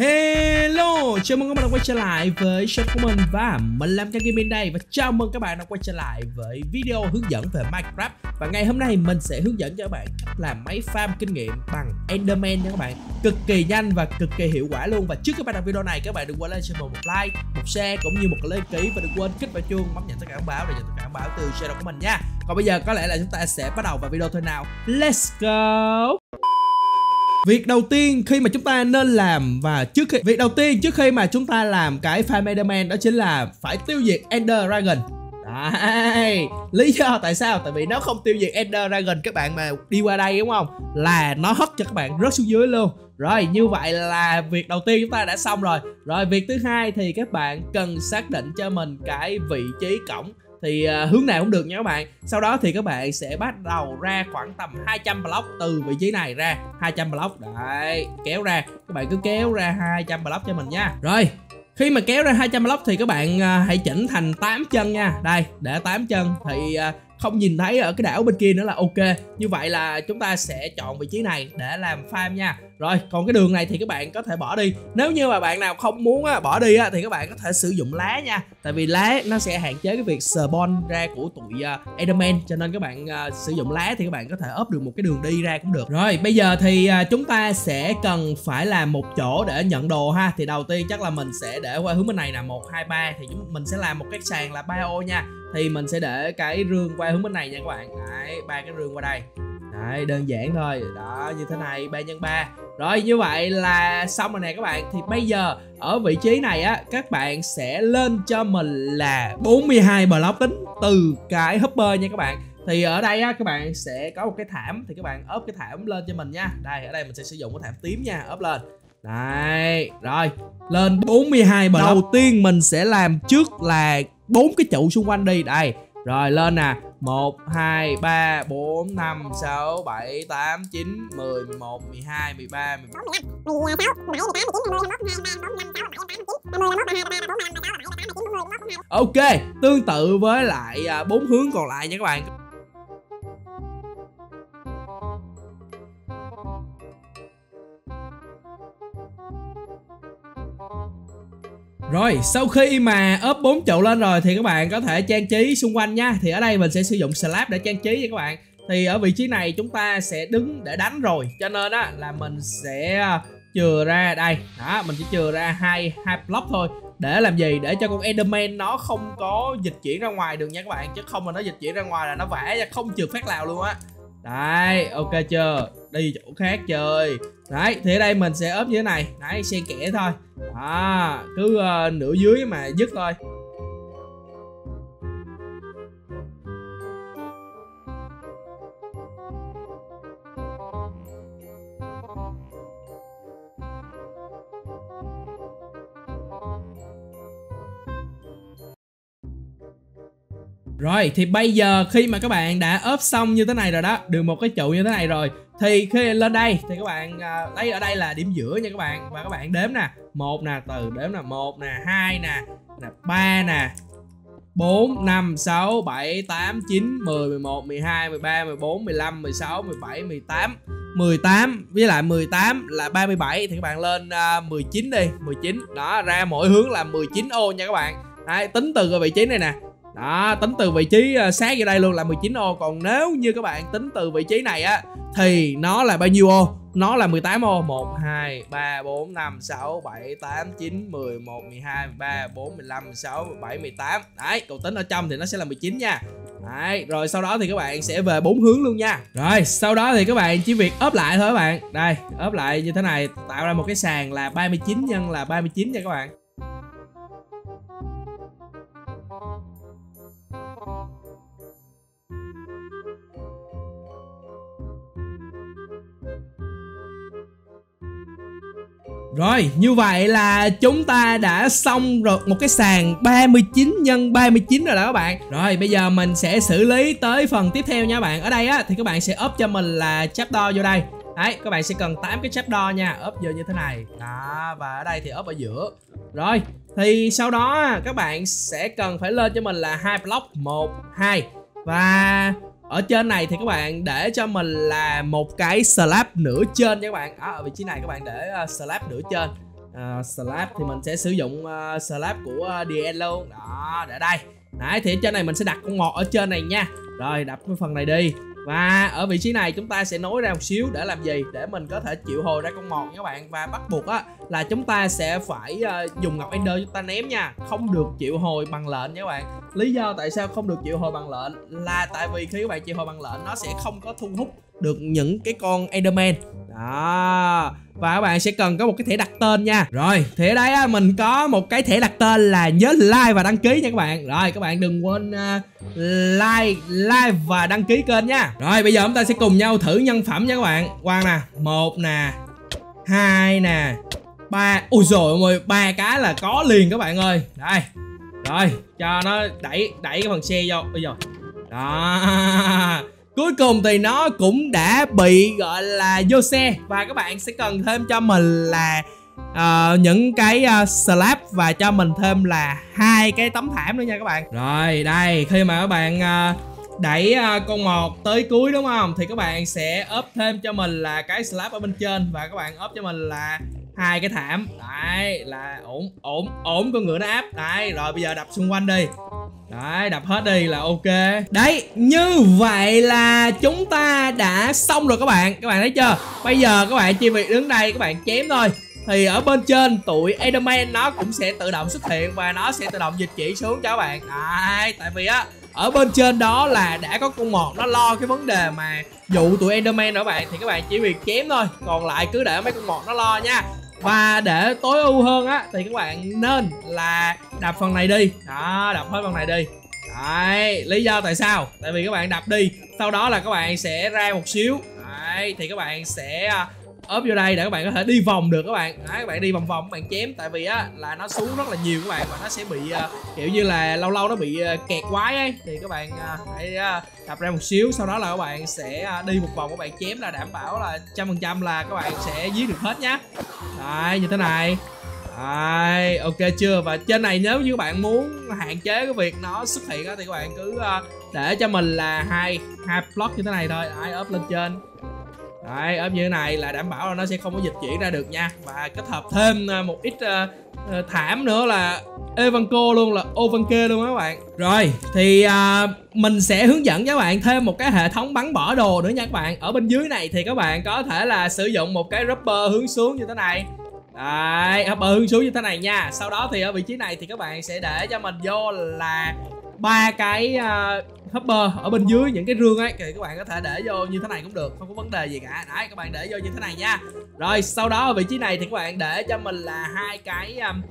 Hello, chào mừng các bạn đã quay trở lại với shop của mình và mình làm kênh Gaming đây. Và chào mừng các bạn đã quay trở lại với video hướng dẫn về Minecraft. Và ngày hôm nay mình sẽ hướng dẫn cho các bạn cách làm máy farm kinh nghiệm bằng Enderman nha các bạn. Cực kỳ nhanh và cực kỳ hiệu quả luôn. Và trước khi bạn đầu video này các bạn đừng quên lên cho mình một like, một share cũng như một like ký và đừng quên kích vào chuông bấm nhận tất cả thông báo để nhận tất cả thông báo từ channel của mình nha. Còn bây giờ có lẽ là chúng ta sẽ bắt đầu vào video thôi nào. Let's go! Việc đầu tiên khi mà chúng ta nên làm và trước khi việc đầu tiên trước khi mà chúng ta làm cái farm Enderman đó chính là phải tiêu diệt Ender Dragon. Đấy, lý do tại sao? Tại vì nó không tiêu diệt Ender Dragon các bạn mà đi qua đây đúng không? Là nó hất cho các bạn rớt xuống dưới luôn. Rồi, như vậy là việc đầu tiên chúng ta đã xong rồi. Rồi, việc thứ hai thì các bạn cần xác định cho mình cái vị trí cổng thì uh, hướng nào cũng được nha các bạn. Sau đó thì các bạn sẽ bắt đầu ra khoảng tầm 200 block từ vị trí này ra. 200 block đấy kéo ra. Các bạn cứ kéo ra 200 block cho mình nha. Rồi khi mà kéo ra 200 block thì các bạn uh, hãy chỉnh thành 8 chân nha. Đây để 8 chân thì uh, không nhìn thấy ở cái đảo bên kia nữa là ok. Như vậy là chúng ta sẽ chọn vị trí này để làm farm nha. Rồi còn cái đường này thì các bạn có thể bỏ đi. Nếu như mà bạn nào không muốn á, bỏ đi á, thì các bạn có thể sử dụng lá nha. Tại vì lá nó sẽ hạn chế cái việc spawn ra của tụi uh, Enderman. Cho nên các bạn uh, sử dụng lá thì các bạn có thể ốp được một cái đường đi ra cũng được. Rồi bây giờ thì uh, chúng ta sẽ cần phải làm một chỗ để nhận đồ ha. Thì đầu tiên chắc là mình sẽ để qua hướng bên này là một hai ba. Thì chúng mình sẽ làm một cái sàn là bio nha thì mình sẽ để cái rương qua hướng bên này nha các bạn. Đấy ba cái rương qua đây. Đấy đơn giản thôi. Đó như thế này ba nhân ba. Rồi như vậy là xong rồi nè các bạn. Thì bây giờ ở vị trí này á Các bạn sẽ lên cho mình là 42 block tính từ cái hopper nha các bạn. Thì ở đây á các bạn sẽ có một cái thảm. Thì các bạn ốp cái thảm lên cho mình nha. Đây ở đây mình sẽ sử dụng cái thảm tím nha ốp lên. Đây rồi. Lên 42 block. Đầu tiên mình sẽ làm trước là bốn cái trụ xung quanh đi. Đây rồi lên nè. 1, 2, 3, 4, 5, 6, 7, 8, 9, 10, 11, 12, 13, 14, 15, 16, 17, 18, 19, Ok, tương tự với lại bốn hướng còn lại nha các bạn Rồi, sau khi mà ốp bốn trụ lên rồi thì các bạn có thể trang trí xung quanh nha. Thì ở đây mình sẽ sử dụng slab để trang trí nha các bạn. Thì ở vị trí này chúng ta sẽ đứng để đánh rồi. Cho nên á là mình sẽ ờ, chừa ra đây. Đó, mình chỉ chừa ra hai hai block thôi. Để làm gì? Để cho con Enderman nó không có dịch chuyển ra ngoài được nha các bạn. Chứ không mà nó dịch chuyển ra ngoài là nó vẽ ra không trượt phát nào luôn á. Đấy, ok chưa? Đi chỗ khác chơi. Đấy, thì ở đây mình sẽ ốp như thế này. Đấy, xe kẻ thôi. À, Cứ uh, nửa dưới mà dứt thôi. Rồi thì bây giờ khi mà các bạn đã ốp xong như thế này rồi đó Được một cái trụ như thế này rồi Thì khi lên đây thì các bạn uh, Lấy ở đây là điểm giữa nha các bạn. Và các bạn đếm nè một nè từ đếm nè một nè hai nè ba nè 4, 5, 6, 7, 8, 9, 10, 11, 12, 13, 14, 15, 16, 17, 18 18 với lại 18 là 37 thì các bạn lên à, uh, 19 đi 19 đó ra mỗi hướng là 19 ô nha các bạn. Đấy, tính từ cái vị trí này nè đó tính từ vị trí à, sát vô đây luôn là 19 ô. Còn nếu như các bạn tính từ vị trí này á thì nó là bao nhiêu ô? Nó là 18 ô. 1 2 3 4 5 6 7 8 9 10 11 12 13 14 15 16 17 18 đấy cầu tính ở trong thì nó sẽ là 19 nha. Đấy, rồi sau đó thì các bạn sẽ về bốn hướng luôn nha. Rồi, sau đó thì các bạn chỉ việc ốp lại thôi các bạn. Đây, ốp lại như thế này Tạo ra một cái sàn là 39 nhân là 39 nha các bạn. Rồi, như vậy là chúng ta đã xong rồi một cái sàn 39 nhân 39 rồi đó các bạn. Rồi, bây giờ mình sẽ xử lý tới phần tiếp theo nha các bạn. Ở đây á thì các bạn sẽ ốp cho mình là chapter vô đây. Đấy, các bạn sẽ cần 8 cái chapter nha, ốp vô như thế này. Đó, và ở đây thì ốp ở giữa. Rồi, thì sau đó các bạn sẽ cần phải lên cho mình là hai block 1 2 và ở trên này thì các bạn để cho mình là một cái slab nửa trên nha các bạn. À, ở vị trí này các bạn để uh, slab nửa trên. Uh, slab thì mình sẽ sử dụng uh, slab của uh, DN luôn đó để đây. Đấy thì ở trên này mình sẽ đặt con mọt ở trên này nha. Rồi đập cái phần này đi và ở vị trí này chúng ta sẽ nối ra một xíu để làm gì? Để mình có thể chịu hồi ra con mọt các bạn. Và bắt buộc á là chúng ta sẽ phải uh, dùng ngọc ender chúng ta ném nha. Không được chịu hồi bằng lệnh nha các bạn. Lý do tại sao không được chịu hồi bằng lệnh là tại vì khi các bạn chịu hồi bằng lệnh nó sẽ không có thu hút được những cái con Enderman đó. Và các bạn sẽ cần có một cái thẻ đặt tên nha. Rồi thì ở đây á, mình có một cái thẻ đặt tên là nhớ like và đăng ký nha các bạn. Rồi các bạn đừng quên uh, like like và đăng ký kênh nha. Rồi bây giờ chúng ta sẽ cùng nhau thử nhân phẩm nha các bạn. Quang nè một nè hai nè ba. Ui rồi ơi ba cái là có liền các bạn ơi. Đây. Rồi cho nó đẩy đẩy cái phần xe vô. Bây giờ đó cuối cùng thì nó cũng đã bị gọi là vô xe. Và các bạn sẽ cần thêm cho mình là uh, những cái uh, slab và cho mình thêm là hai cái tấm thảm nữa nha các bạn. Rồi đây khi mà các bạn uh, đẩy uh, con một tới cuối đúng không? Thì các bạn sẽ ốp thêm cho mình là cái slab ở bên trên và các bạn ốp cho mình là hai cái thảm. Đấy là ổn ổn ổn con ngựa nó áp. Đấy rồi bây giờ đập xung quanh đi. Đấy, đập hết đi là ok. Đấy, như vậy là chúng ta đã xong rồi các bạn. Các bạn thấy chưa? Bây giờ các bạn chỉ việc đứng đây, các bạn chém thôi. Thì ở bên trên, tụi Enderman nó cũng sẽ tự động xuất hiện Và nó sẽ tự động dịch chuyển xuống cho các bạn. Đấy, tại vì á, ở bên trên đó là đã có con mọt nó lo cái vấn đề mà dụ tụi Enderman đó bạn. Thì các bạn chỉ việc chém thôi. Còn lại cứ để mấy con mọt nó lo nha và để tối ưu hơn á, thì các bạn nên là đập phần này đi. Đó đập hết phần này đi. Đấy, lý do tại sao? Tại vì các bạn đập đi, sau đó là các bạn sẽ ra một xíu. Đấy, thì các bạn sẽ à, ốp vô đây để các bạn có thể đi vòng được các bạn. Đấy các bạn đi vòng vòng các bạn chém. Tại vì á là nó xuống rất là nhiều các bạn và nó sẽ bị uh, kiểu như là lâu lâu nó bị uh, kẹt quái ấy. Thì các bạn uh, hãy uh, đập ra một xíu sau đó là các bạn sẽ uh, đi một vòng các bạn chém là đảm bảo là trăm phần trăm là các bạn sẽ giết được hết nhá. Đấy như thế này. Đấy, ok chưa? Và trên này nếu như các bạn muốn hạn chế cái việc nó xuất hiện á thì các bạn cứ uh, để cho mình là hai hai block như thế này thôi. Ai up lên trên. Đấy, ốp như thế này là đảm bảo là nó sẽ không có dịch chuyển ra được nha. Và kết hợp thêm à, một ít uh, thảm nữa là Evanco luôn là Ovanke luôn các bạn. Rồi, thì uh, mình sẽ hướng dẫn cho các bạn thêm một cái hệ thống bắn bỏ đồ nữa nha các bạn. Ở bên dưới này thì các bạn có thể là sử dụng một cái rubber hướng xuống như thế này. Đấy, rubber hướng xuống như thế này nha. Sau đó thì ở vị trí này thì các bạn sẽ để cho mình vô là ba cái uh, hopper ở bên dưới những cái rương ấy. Thì các bạn có thể để vô như thế này cũng được không có vấn đề gì cả. Đấy các bạn để vô như thế này nha. Rồi sau đó ở vị trí này thì các bạn để cho mình là hai cái um,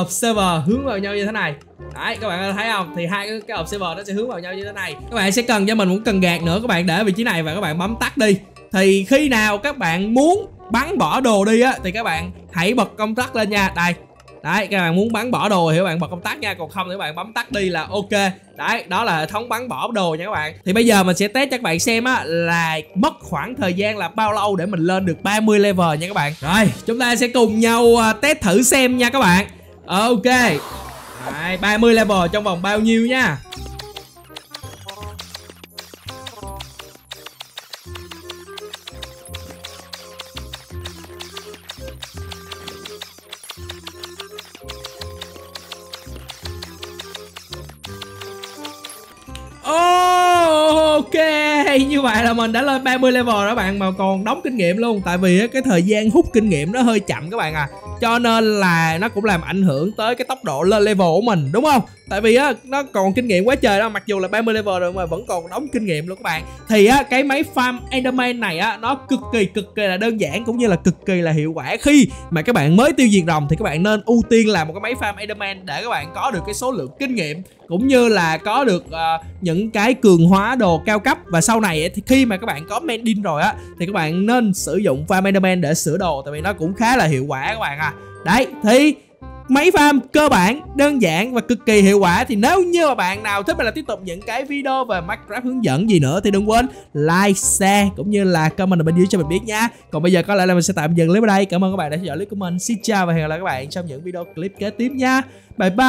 observer hướng vào nhau như thế này. Đấy các bạn thấy không? Thì hai cái, cái observer nó sẽ hướng vào nhau như thế này. Các bạn sẽ cần cho mình cũng cần gạt nữa. Các bạn để vị trí này và các bạn bấm tắt đi. Thì khi nào các bạn muốn bắn bỏ đồ đi á thì các bạn hãy bật công tắc lên nha. Đây. Đấy, các bạn muốn bắn bỏ đồ thì các bạn bật công tắc nha Còn không thì các bạn bấm tắt đi là ok. Đấy, đó là hệ thống bắn bỏ đồ nha các bạn. Thì bây giờ mình sẽ test cho các bạn xem á Là mất khoảng thời gian là bao lâu để mình lên được 30 level nha các bạn. Rồi, chúng ta sẽ cùng nhau à, test thử xem nha các bạn. Ok. Đấy, 30 level trong vòng bao nhiêu nha? Như vậy là mình đã lên 30 level đó bạn, mà còn đóng kinh nghiệm luôn. Tại vì cái thời gian hút kinh nghiệm nó hơi chậm các bạn à. Cho nên là nó cũng làm ảnh hưởng tới cái tốc độ lên level của mình, đúng không? Tại vì á, nó còn kinh nghiệm quá trời đó. Mặc dù là 30 level rồi mà vẫn còn đóng kinh nghiệm luôn các bạn. Thì á, cái máy farm enderman này á, nó cực kỳ cực kỳ là đơn giản cũng như là cực kỳ là hiệu quả. Khi mà các bạn mới tiêu diệt rồng thì các bạn nên ưu tiên làm một cái máy farm enderman để các bạn có được cái số lượng kinh nghiệm cũng như là có được uh, những cái cường hóa đồ cao cấp. Và sau này ấy, thì khi mà các bạn có mending rồi á thì các bạn nên sử dụng pha enderman để sửa đồ tại vì nó cũng khá là hiệu quả các bạn à. Đấy thì máy farm cơ bản, đơn giản và cực kỳ hiệu quả. Thì nếu như mà bạn nào thích mình là tiếp tục những cái video về Minecraft hướng dẫn gì nữa thì đừng quên like, share, cũng như là comment ở bên dưới cho mình biết nha. Còn bây giờ có lẽ là mình sẽ tạm dừng clip ở đây. Cảm ơn các bạn đã theo dõi clip của mình. Xin chào và hẹn gặp lại các bạn trong những video clip kế tiếp nha. Bye bye.